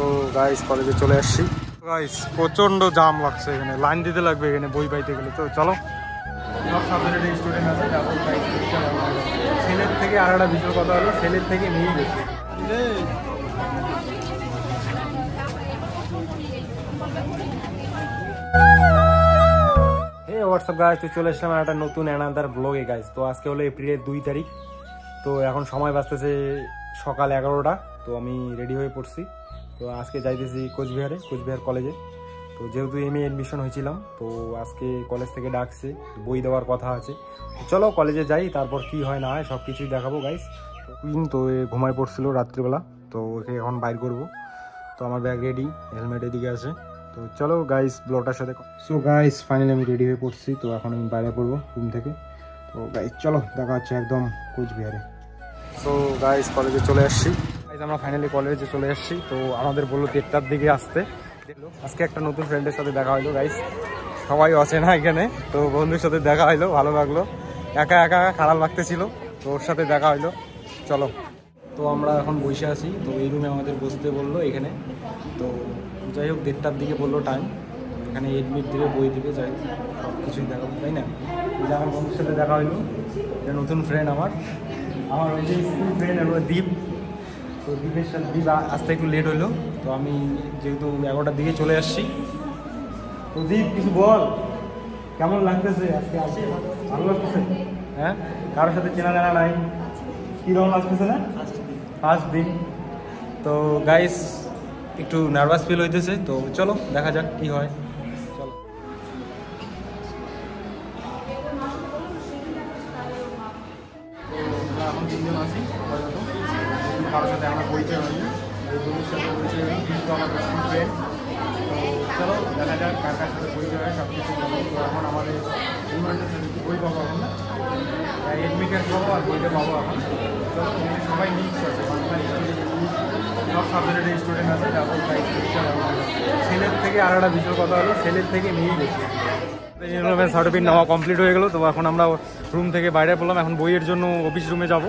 তো গাইস কলেজে চলে আসছি। গাইস প্রচণ্ড জাম লাগছে এখানে। লাইন দিতে লাগবে এখানে বই পাইতে গেলে। তো চলো। সব সাবজেক্টের স্টুডেন্ট আছে। ছেলের থেকে আর একটা বিষয় কথা হলো ছেলের থেকে মেয়েই বেশি। হে হোয়াটসঅ্যাপ গাইজ তো চলে এসলাম একটা নতুন অ্যানাদার ব্লগে গাইজ তো আজকে হলো এপ্রিলের দুই তারিখ। তো এখন সময় বাঁচতেছে সকাল এগারোটা। তো আমি রেডি হয়ে পড়ছি। তো আজকে যাইতেছি কোচবিহারে, কোচবিহার কলেজে। তো যেহেতু এম এ এডমিশন হয়েছিলাম, তো আজকে কলেজ থেকে ডাকছে, বই দেওয়ার কথা আছে। চলো কলেজে যাই, তারপর কি হয় না হয় সব কিছুই দেখাবো গাইস কুইন তো ঘুমায় পড়ছিল রাত্রিবেলা, তো ওকে এখন বাইর করব। তো আমার ব্যাগ রেডি হেলমেট এদিকে আছে। তো চলো গাইস ব্লগটার সাথে সো গাইস ফাইনালি আমি রেডি হয়ে পড়ছি, তো এখন আমি বাইরে পড়ব রুম থেকে। তো গাইস চলো, দেখা হচ্ছে একদম কোচবিহারে। সো গাইস কলেজে চলে আসছি। আমরা ফাইনালি কলেজে চলে এসেছি। তো আমাদের বলল দেড়টার দিকে আসতে। আজকে একটা নতুন ফ্রেন্ডের সাথে দেখা হলো গাইস সবাই আছে না এখানে। তো বন্ধুর সাথে দেখা হলো ভালো লাগল। একা একা খারাপ লাগতেছিল, তো ওর সাথে দেখা হলো চলো। তো আমরা এখন বসে আছি। তো এই রুমে আমাদের বসতে বলল এখানে। তো যাই হোক, দেড়টার দিকে বলল টাইম এখানে এডমিট দিবে, বই দিবে, যাই সব কিছুই দেখাবো, তাই না? যে আমার বন্ধুর সাথে দেখা হইল, এটা নতুন ফ্রেন্ড আমার। আমার ওই যে স্কুল ফ্রেন্ড দ্বীপ তো দ্বীপের সাথে আসতে একটু লেট হইল তো আমি যেহেতু এগারোটার দিকে চলে আসছি। তো দীপ কিছু বল? কেমন লাগতেছে আজকে আসে ভালো লাগতেছে? হ্যাঁ? কারোর সাথে চেনা জানা নাই? কীরকম লাগতেছে না? ফার্স্ট দিন। তো গাইস একটু নার্ভাস ফিল হইতেছে, তো চলো, দেখা যাক কি হয়। চলো। আমরা এখন তিনজন আছি। কিন্তু কারোর সাথে আমরা পরিচয় হয়নি। সাথে পরিচয় হয়নি। কিন্তু তো চলো, দেখা যাক কার কার সাথে পরিচয় হয় সব কিছু এখন আমাদের বই পাবো এখন না এডমিটেড পাবো আর বইটা পাবো এখন। চলো সবাই মিক্স আছে। সব সাবজেক্টের স্টুডেন্ট আছে। দেওয়া হবে। ছেলের থেকে আর একটা বিষয় কথা হলো, ছেলের থেকে মেয়েই বেশি। সার্টিফিকেট নেওয়া কমপ্লিট হয়ে গেলো। তো এখন আমরা রুম থেকে বাইরে পড়লাম। এখন বইয়ের জন্য অফিস রুমে যাব।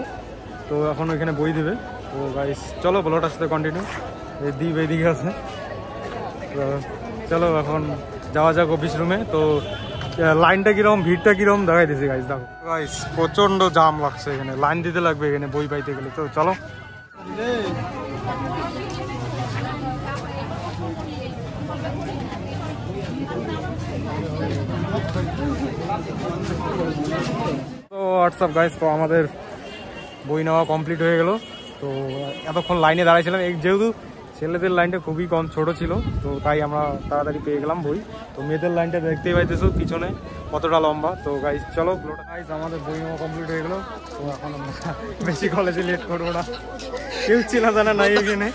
তো এখন ওইখানে বই দেবে। তো গাইস চলো ব্লগটার সাথে কন্টিনিউ এই দ্বীপ এইদিকে আছে। তো চলো এখন যাওয়া যাক অফিস রুমে তো লাইনটা কীরকম ভিড়টা কীরকম দেখাই দিয়েছে গাইস দেখো। গাইস প্রচণ্ড জাম লাগছে এখানে। লাইন দিতে লাগবে এখানে বই পাইতে গেলে। তো চলো। তো হোয়াটসঅ্যাপ গাইস তো আমাদের বই নেওয়া কমপ্লিট হয়ে গেল। তো এতক্ষণ লাইনে দাঁড়াইছিলাম। এই যেহেতু ছেলেদের লাইনটা খুবই কম, ছোট ছিল, তো তাই আমরা তাড়াতাড়ি পেয়ে গেলাম বই। তো মেয়েদের লাইনটা দেখতেই পাইতেছো পিছনে, কতটা লম্বা। তো গাইস চলো গাইস আমাদের বই নেওয়া কমপ্লিট হয়ে গেলো। তো এখন আমরা বেশি কলেজে লেট করব না। কেউ চেনা জানা নাই এখানে।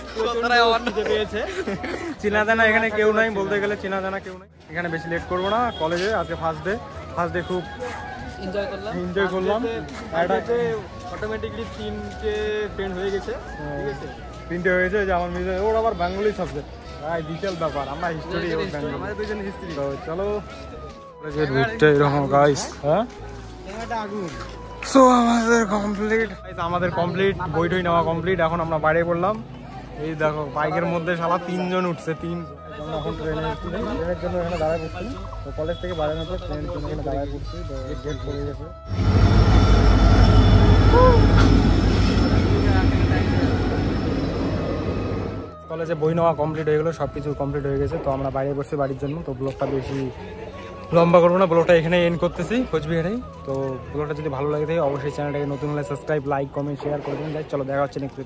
চেনা জানা এখানে কেউ নাই, বলতে গেলে চেনা জানা কেউ নাই। এখানে বেশি লেট করব না কলেজে আজকে ফার্স্ট ডে ফার্স্ট ডে খুব এনজয় করলাম? এনজয় করলাম। একটা অটোমেটিকলি তিনটে ফ্রেন্ড হয়ে গেছে। ঠিক আছে? তিনটে হয়েছে যে আমার মেয়ে ওর আবার বেঙ্গলি সাবজেক্ট ভাই বিশাল ব্যাপার আমরা হিস্টোরি ওর বেঙ্গলি আমাদের দুজনে হিস্ট্রি তো চলো। কলেজের ভিড়টা এরকম গাইস হ্যাঁ? আগুন সো আমাদের কমপ্লিট আমাদের কমপ্লিট বই টই নেওয়া কমপ্লিট এখন আমরা বাইরে পড়লাম। এই দেখো বাইকের মধ্যে শালা তিনজন উঠছে তিন আমরা এখন ট্রেনে ট্রেনের জন্য এখানে দাঁড়ায় পড়ছি তো কলেজ থেকে বাড়ানোর পর ট্রেনের জন্য এখানে দাঁড়ায় পড়ছি তো গেট পড়ে গেছে। কলেজে বই নেওয়া কমপ্লিট হয়ে গেলো সব কিছু কমপ্লিট হয়ে গেছে। তো আমরা বাইরে বসছি বাড়ির জন্য। তো ব্লগটা বেশি লম্বা করব না ব্লগটা এখানে এন্ড করতেছি কোচবিহারেই। তো ব্লগটা যদি ভালো লাগে থাকে অবশ্যই চ্যানেলটাকে নতুন হলে সাবস্ক্রাইব লাইক কমেন্ট শেয়ার করে দেবেন। চলো দেখা হচ্ছে নেক্সট